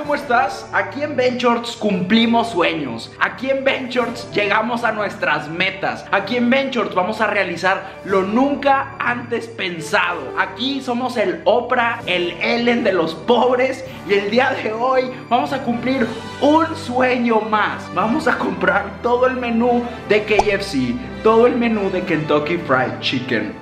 ¿cómo estás? Aquí en Ventures cumplimos sueños. Aquí en Ventures llegamos a nuestras metas. Aquí en Ventures vamos a realizar lo nunca antes pensado. Aquí somos el Oprah, el Ellen de los pobres y el día de hoy vamos a cumplir un sueño más. Vamos a comprar todo el menú de KFC, todo el menú de Kentucky Fried Chicken.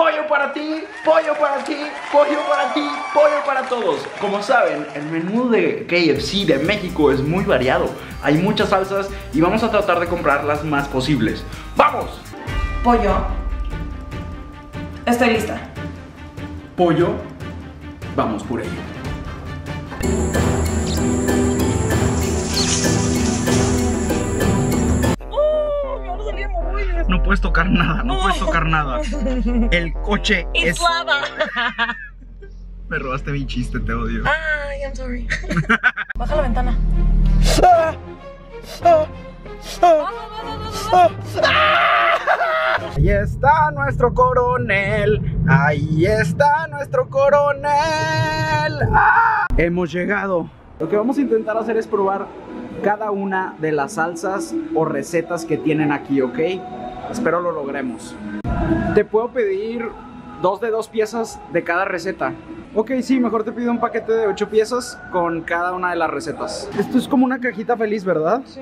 Pollo para ti, pollo para ti, pollo para ti, pollo para todos. Como saben, el menú de KFC de México es muy variado. Hay muchas salsas y vamos a tratar de comprar las más posibles. ¡Vamos! Pollo. Estoy lista. Pollo, vamos por ello. No puedes tocar nada, no puedes tocar nada. El coche es. Es lava. Me robaste mi chiste, te odio. Ay, I'm sorry. Baja la ventana. Ahí está nuestro coronel. Ahí está nuestro coronel. ¡Ah! Hemos llegado. Lo que vamos a intentar hacer es probar cada una de las salsas o recetas que tienen aquí, ¿ok? Espero lo logremos. Te puedo pedir dos de dos piezas de cada receta. Ok, sí, mejor te pido un paquete de ocho piezas con cada una de las recetas. Esto es como una cajita feliz, ¿verdad? Sí.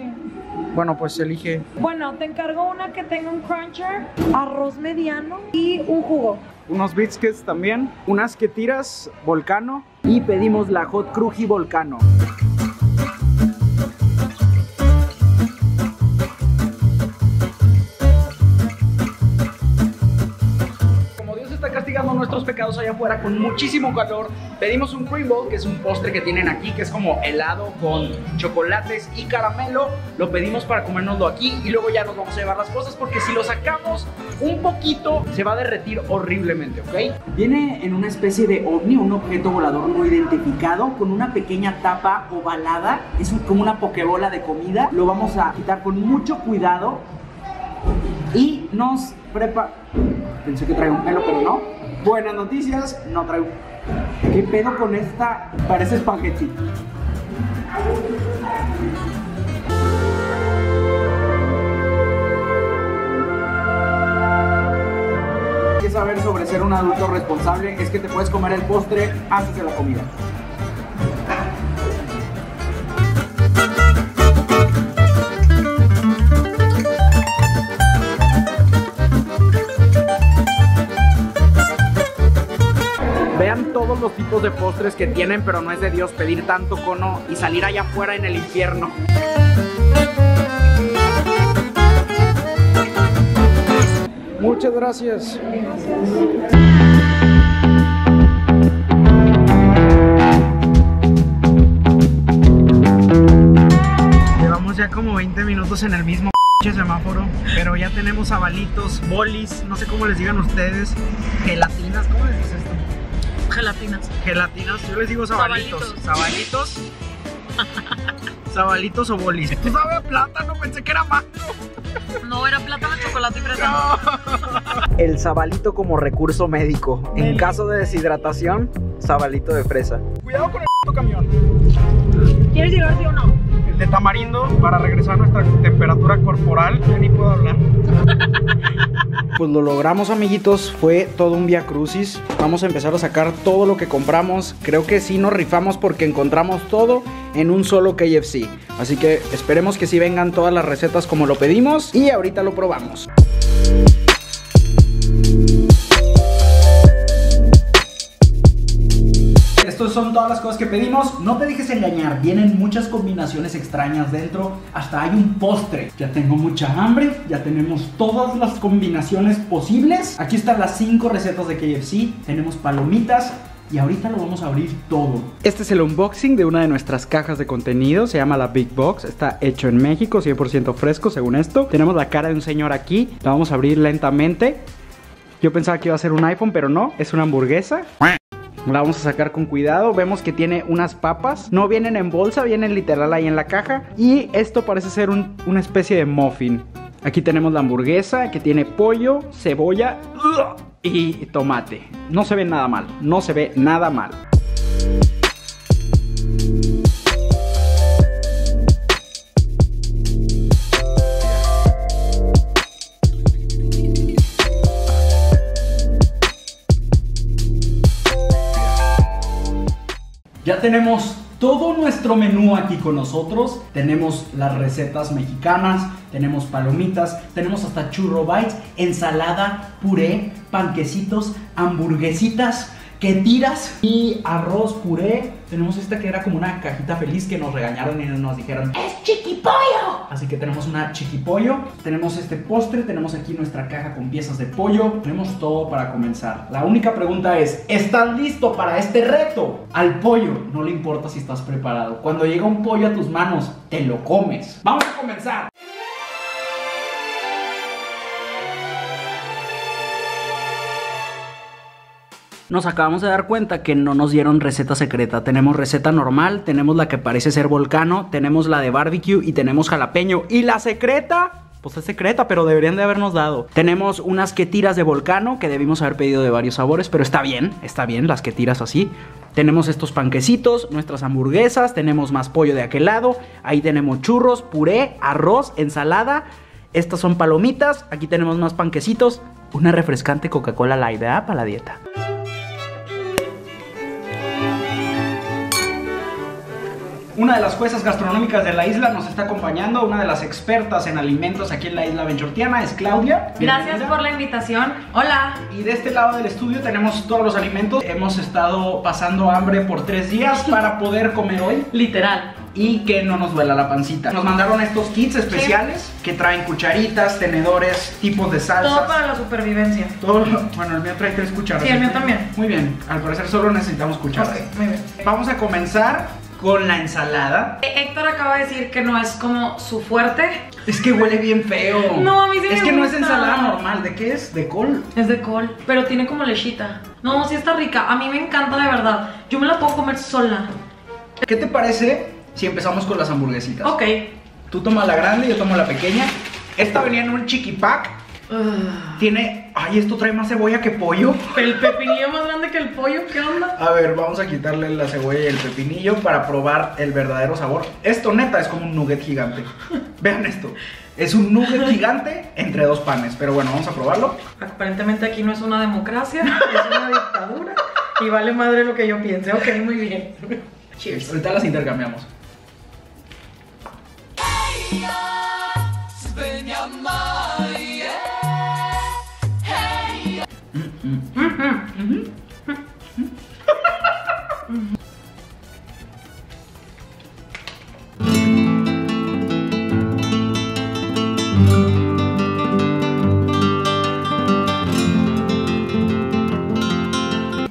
Bueno, pues elige. Bueno, te encargo una que tenga un cruncher, arroz mediano y un jugo. unos biscuits también, unas que tiras volcano y pedimos la hot cruji volcano. Allá afuera con muchísimo calor, pedimos un cream bowl, que es un postre que tienen aquí, que es como helado con chocolates y caramelo. Lo pedimos para comérnoslo aquí y luego ya nos vamos a llevar las cosas porque si lo sacamos un poquito se va a derretir horriblemente, ¿ok? Viene en una especie de ovni, un objeto volador no identificado con una pequeña tapa ovalada, es como una pokebola de comida. Lo vamos a quitar con mucho cuidado y nos prepa... Pensé que traía un pelo, pero no. Buenas noticias, no traigo. ¿Qué pedo con esta? Parece espagueti. saber sobre ser un adulto responsable es que te puedes comer el postre antes de la comida. Tipos de postres que tienen, pero no es de Dios pedir tanto cono y salir allá afuera en el infierno. Muchas gracias. Llevamos ya como 20 minutos en el mismo semáforo, pero ya tenemos abalitos, bolis, no sé cómo les digan ustedes, gelatinas, ¿cómo les dices esto? Gelatinas. Gelatinas, yo les digo sabalitos. Sabalitos. Sabalitos o bolis. ¿Tú sabes plátano? Pensé que era mango. No, era plátano, chocolate y fresa. El sabalito como recurso médico. En caso de deshidratación, sabalito de fresa. Cuidado con el camión. ¿Quieres llegar sí o no? El de tamarindo para regresar a nuestra temperatura corporal. Ya ni puedo hablar. Pues lo logramos, amiguitos. Fue todo un via crucis. Vamos a empezar a sacar todo lo que compramos. Creo que sí nos rifamos porque encontramos todo en un solo KFC. Así que esperemos que sí vengan todas las recetas como lo pedimos. Y ahorita lo probamos. Son todas las cosas que pedimos. No te dejes engañar, vienen muchas combinaciones extrañas dentro. Hasta hay un postre. Ya tengo mucha hambre, ya tenemos todas las combinaciones posibles. Aquí están las 5 recetas de KFC. Tenemos palomitas. Y ahorita lo vamos a abrir todo. Este es el unboxing de una de nuestras cajas de contenido. Se llama la Big Box. Está hecho en México, 100% fresco según esto. Tenemos la cara de un señor aquí. La vamos a abrir lentamente. Yo pensaba que iba a ser un iPhone, pero no. Es una hamburguesa. La vamos a sacar con cuidado. Vemos que tiene unas papas. No vienen en bolsa, vienen literal ahí en la caja. Y esto parece ser un- una especie de muffin. Aquí tenemos la hamburguesa que tiene pollo, cebolla y tomate. No se ve nada mal. No se ve nada mal. Tenemos todo nuestro menú aquí con nosotros. Tenemos las recetas mexicanas, tenemos palomitas, tenemos hasta churro bites, ensalada, puré, panquecitos, hamburguesitas que tiras y arroz puré. Tenemos esta que era como una cajita feliz que nos regañaron y nos dijeron ¡Es chiquipollo! Así que tenemos una chiquipollo. Tenemos este postre, tenemos aquí nuestra caja con piezas de pollo. Tenemos todo para comenzar. La única pregunta es, ¿estás listo para este reto? Al pollo no le importa si estás preparado. Cuando llega un pollo a tus manos, te lo comes. ¡Vamos a comenzar! Nos acabamos de dar cuenta que no nos dieron receta secreta. Tenemos receta normal, tenemos la que parece ser volcano, tenemos la de barbecue y tenemos jalapeño. ¿Y la secreta? Pues es secreta, pero deberían de habernos dado. Tenemos unas que tiras de volcano que debimos haber pedido de varios sabores, pero está bien, está bien las que tiras así. Tenemos estos panquecitos, nuestras hamburguesas, tenemos más pollo de aquel lado, ahí tenemos churros, puré, arroz, ensalada. Estas son palomitas, aquí tenemos más panquecitos, una refrescante Coca-Cola Light, ¿verdad? Para la dieta. Una de las juezas gastronómicas de la isla nos está acompañando, una de las expertas en alimentos aquí en la isla Benchortiana es Claudia. Gracias por la invitación. Hola. Y de este lado del estudio tenemos todos los alimentos. Hemos estado pasando hambre por tres días para poder comer hoy Literal. y que no nos duela la pancita. Nos mandaron estos kits especiales que traen cucharitas, tenedores, tipos de salsas. Todo para la supervivencia. Todo bueno, el mío trae tres cucharas. Sí, el mío también. Muy bien, al parecer solo necesitamos cucharas. Ok, muy bien. Vamos a comenzar con la ensalada. Eh, Héctor acaba de decir que no es como su fuerte. Es que huele bien feo. No, a mí sí Es me que no es ensalada normal. ¿De qué es? ¿De col? Es de col, pero tiene como lechita. No, sí está rica. A mí me encanta de verdad. Yo me la puedo comer sola. ¿Qué te parece si empezamos con las hamburguesitas? Ok. Tú tomas la grande, yo tomo la pequeña. Esta venía en un chiqui Ugh. Tiene. Ay, esto trae más cebolla que pollo. El pepinillo más grande que el pollo, ¿qué onda? A ver, vamos a quitarle la cebolla y el pepinillo para probar el verdadero sabor. Esto neta es como un nugget gigante. Vean esto. Es un nugget gigante entre dos panes. Pero bueno, vamos a probarlo. Aparentemente aquí no es una democracia, es una dictadura. Y vale madre lo que yo piense. Ok, muy bien. Cheers. Ahorita las intercambiamos.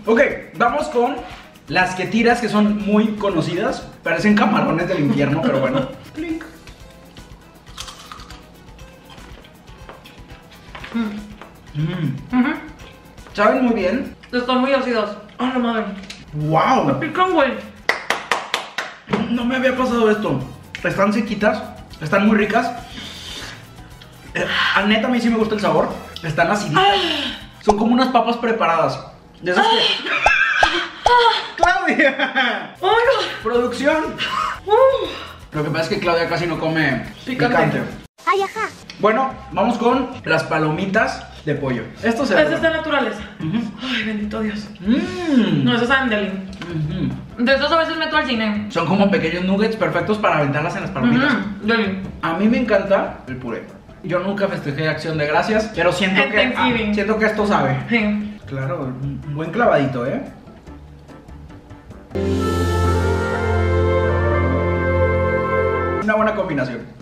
Ok, vamos con las que tiras que son muy conocidas. Parecen camarones del infierno, pero bueno. Saben muy bien. Están muy ácidos. ¡Ah, la madre! Me ¡Wow! pican, güey. No me había pasado esto. Están sequitas, están muy ricas. Eh, a neta, a mí sí me gusta el sabor. Están aciditas. Son como unas papas preparadas. De esas que. ¡Claudia! ¡Oh, God! ¡Producción! Uh. Lo que pasa es que Claudia casi no come Picante. picante. Bueno, vamos con las palomitas de pollo. Esto se Estas están naturales. Ay, bendito Dios. Mm. No, esas saben. Ujú. De estos a veces meto al cine. Son como pequeños nuggets perfectos para aventarlas en las palomitas. A mí me encanta el puré. Yo nunca festejé Acción de Gracias, pero siento En que ah, siento que esto sabe. Sí. Claro, un buen clavadito, ¿eh? Una buena combinación.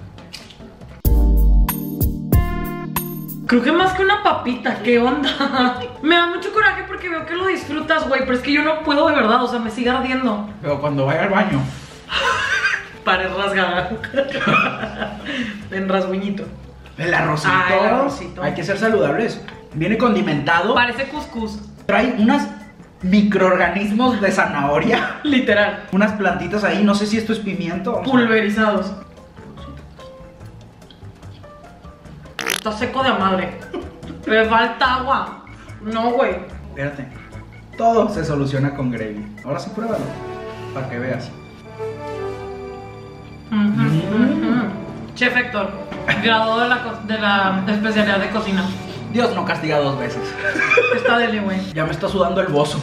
Creo que más que una papita, ¿qué onda? Me da mucho coraje porque veo que lo disfrutas, güey, pero es que yo no puedo de verdad, o sea, me sigue ardiendo. Pero cuando vaya al baño, Pared rasgada. en rasguñito. el arrocito, Ah, el arrocito. hay que ser saludables. Viene condimentado, Parece cuscús. trae unos microorganismos de zanahoria, Literal. unas plantitas ahí, no sé si esto es pimiento. Pulverizados. Está seco de madre. Me falta agua. No, güey. Espérate. Todo se soluciona con gravy. Ahora sí pruébalo, para que veas. Chef Héctor, graduado de la, co- de la especialidad de cocina. Dios no castiga dos veces. Está deli, güey. Ya me está sudando el bozo.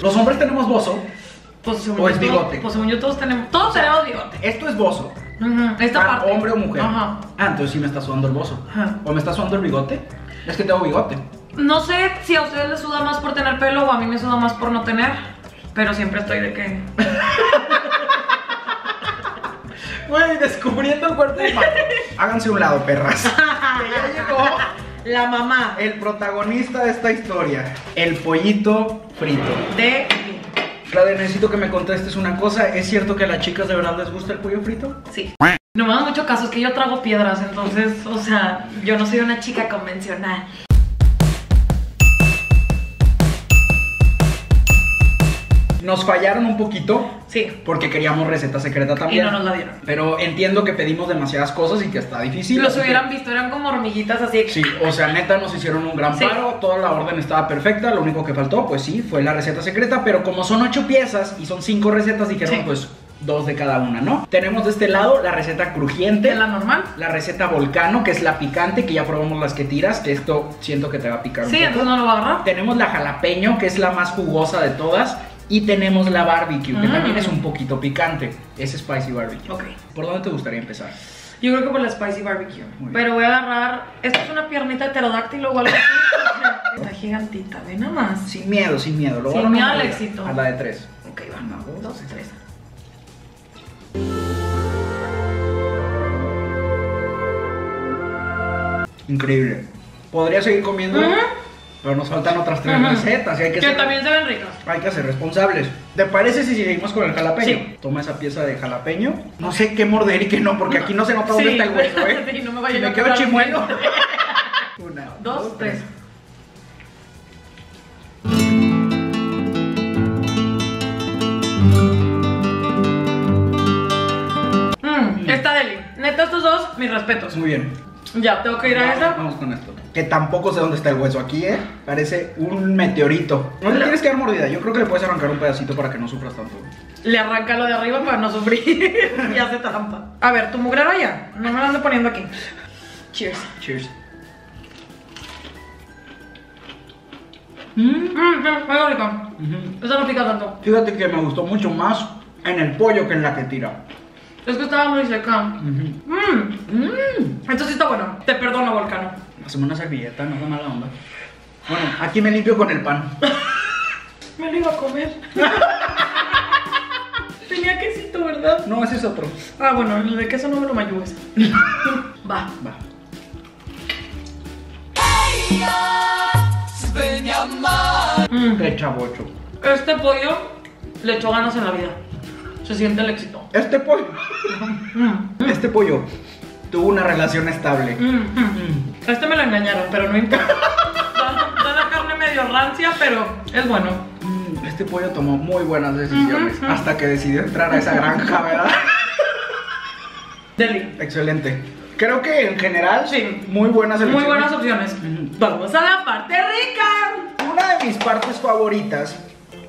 Los hombres tenemos bozo Pues según, ¿O yo es todos- bigote? pues según yo todos tenemos. Todos tenemos bigote. Esto es bozo. Ujú, Esta Ah, parte. ¿Hombre o mujer? Ajá. Ah, entonces sí me está sudando el bozo. Ajá. ¿O me está sudando el bigote? Es que tengo bigote. No sé si a ustedes les suda más por tener pelo o a mí me suda más por no tener. Pero siempre estoy de que. Güey, descubriendo el cuerpo humano. Háganse un lado, perras. ya llegó La mamá el protagonista de esta historia. El pollito frito. de. Claudia, necesito que me contestes una cosa. ¿Es cierto que a las chicas de verdad les gusta el pollo frito? Sí. No me dan mucho caso, es que yo trago piedras, entonces, o sea, yo no soy una chica convencional. Nos fallaron un poquito Sí. porque queríamos receta secreta Y también. no nos la dieron. Pero entiendo que pedimos demasiadas cosas y que está difícil. Los que- hubieran visto, eran como hormiguitas así. Sí, o sea, neta nos hicieron un gran Sí. paro, toda la orden estaba perfecta, lo único que faltó, pues sí, fue la receta secreta, pero como son ocho piezas y son cinco recetas, dijeron Sí. pues dos de cada una, ¿no? Tenemos de este lado la receta crujiente, la normal. la receta volcano, que es la picante, que ya probamos las que tiras, que esto siento que te va a picar un Sí, poco. entonces no lo va a agarrar. Tenemos la jalapeño, que es la más jugosa de todas, y tenemos la barbecue, que Mm. también es un poquito picante, es spicy barbecue. Ok. ¿Por dónde te gustaría empezar? Yo creo que por la spicy barbecue. Pero voy a agarrar. Esto es una piernita heterodáctilo o algo así. Está gigantita, ve nada más. Sin miedo, sin miedo. Lo Sin miedo al éxito. A la de tres. Ok, va. Una, dos, Dos, tres. Increíble. Podría seguir comiendo. Pero nos faltan otras tres recetas y hay que, Que ser, también se ven ricas. hay que ser responsables. ¿Te parece si seguimos con el jalapeño? Sí. Toma esa pieza de jalapeño. No sé qué morder y qué no, porque aquí no se nota dónde Sí. está el hueso, ¿eh? Sí, no me vaya Si me quedo chimuelo. Una, Dos, tres. Mm, está deli. Neta, estos dos, mis respetos. Muy bien. Ya, tengo que ir a esa. Vamos con esto. Que tampoco sé dónde está el hueso aquí, ¿eh? Parece un meteorito. No le tienes que dar mordida. Yo creo que le puedes arrancar un pedacito para que no sufras tanto. Le arranca lo de arriba para no sufrir. y hace trampa. A ver, tu mugrero ya. No me lo ando poniendo aquí. Cheers. Cheers. Mmm, mm, muy rico. Ujú. Esa no pica tanto. Fíjate que me gustó mucho más en el pollo que en la que tira. Es que estaba muy seca. Mmm, Mm. esto sí está bueno. Te perdono, Volcano. Hacemos una servilleta, no da mala onda. Bueno, aquí me limpio con el pan. Me lo iba a comer. Tenía quesito, ¿verdad? No, ese es otro. Ah, bueno, el de queso no me lo mayúes. Va. Va. Mm. Qué chavocho. Este pollo le echó ganas en la vida. Se siente el éxito. Este pollo. Mm. Este pollo tuvo una relación estable. Mm, mm. Este me lo engañaron, pero no importa. Da, la carne medio rancia, pero es bueno. Este pollo tomó muy buenas decisiones hasta que decidió entrar a esa granja, ¿verdad? Deli. Excelente. Creo que en general, Sí. muy buenas Muy elecciones. buenas opciones. Vamos a la parte rica. Una de mis partes favoritas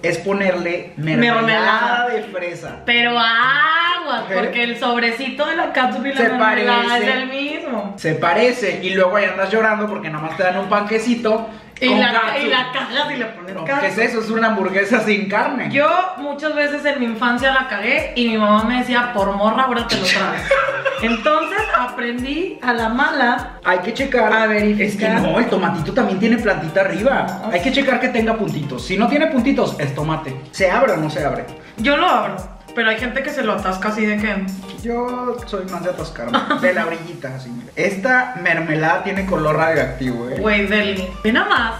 es ponerle mermelada Mermelada. de fresa. Pero aguas, ¿Qué? porque el sobrecito de la cápsula y la Se mermelada parece. es el mismo. Se parece y luego ahí andas llorando porque nada más te dan un panquecito Y la, y la cagas y le pones No. ¿Qué es eso? Es una hamburguesa sin carne. Yo muchas veces en mi infancia la cagué y mi mamá me decía, por morra, ahora te lo traes. Entonces aprendí a la mala. Hay que checar. A verificar. Es que no, el tomatito también tiene plantita arriba. No. Hay que checar que tenga puntitos. Si no tiene puntitos, es tomate. ¿Se abre o no se abre? Yo lo abro, pero hay gente que se lo atasca así de que... Yo soy más de atascarme. de la orillita, así. mira. Esta mermelada tiene color radioactivo, eh. Güey, deli. Ve nada más.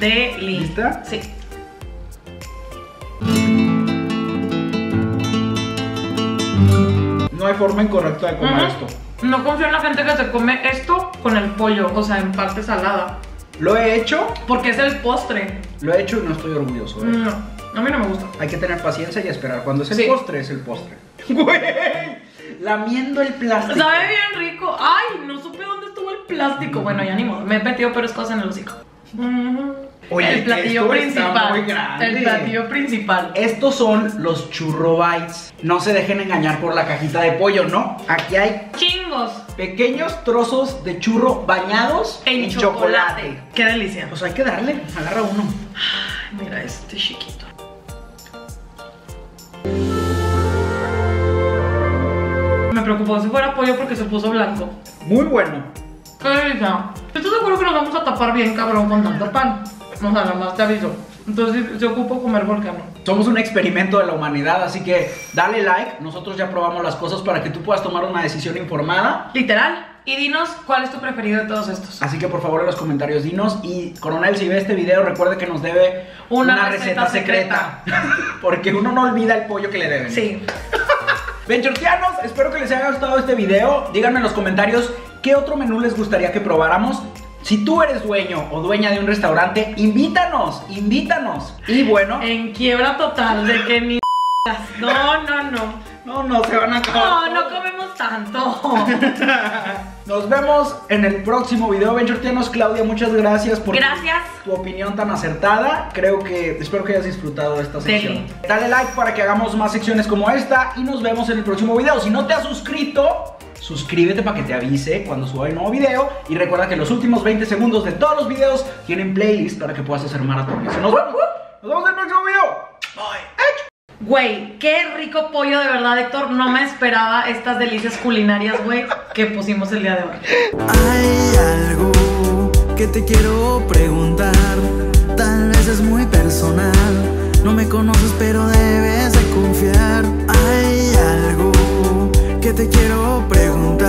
Deli. ¿Lista? Sí. No hay forma incorrecta de comer esto. No confío en la gente que se come esto con el pollo, o sea, en parte salada. Lo he hecho, Porque es el postre. lo he hecho y no estoy orgulloso, eh. No, a mí no me gusta. Hay que tener paciencia y esperar. Cuando es el Sí. postre, es el postre. Güey, lamiendo el plástico. Sabe bien rico. Ay, no supe dónde estuvo el plástico. Bueno, ya ni modo. Me he metido peores cosas en el hocico. Oye, el platillo principal. El platillo principal. Estos son los churro bites. No se dejen engañar por la cajita de pollo, ¿no? Aquí hay Chingos. pequeños trozos de churro bañados En, chocolate. Qué delicia. Pues hay que darle, agarra uno. Ay, mira este chiquito. Me preocupó si fuera pollo porque se puso blanco. Muy bueno. ¿Qué dice? ¿Estás seguro que nos vamos a tapar bien, cabrón, con tanto pan? No, nada más te aviso. Entonces, se ocupa comer volcano. Somos un experimento de la humanidad, así que dale like. Nosotros ya probamos las cosas para que tú puedas tomar una decisión informada. Literal. Y dinos cuál es tu preferido de todos estos. Así que por favor en los comentarios dinos. Y Coronel, si ve este video, recuerde que nos debe Una receta secreta. Porque uno no olvida el pollo que le deben. Sí. Venturtianos, espero que les haya gustado este video. Díganme en los comentarios qué otro menú les gustaría que probáramos. Si tú eres dueño o dueña de un restaurante, invítanos, invítanos. Y bueno, En quiebra total de que ni. No, no, no. no, no se van a No, acabar. no comemos tanto. Nos vemos en el próximo video, Venturtianos. Claudia, muchas gracias por Gracias. tu opinión tan acertada. Creo que espero que hayas disfrutado de esta sección. Dale like para que hagamos más secciones como esta y nos vemos en el próximo video. Si no te has suscrito, suscríbete para que te avise cuando suba el nuevo video y recuerda que los últimos 20 segundos de todos los videos tienen playlist para que puedas hacer maratones. Nos vemos. Nos vemos en el próximo video. Bye. Güey, qué rico pollo de verdad, Héctor. No me esperaba estas delicias culinarias, güey, que pusimos el día de hoy. Hay algo que te quiero preguntar. Tal vez es muy personal. No me conoces, pero debes de confiar. Hay algo que te quiero preguntar.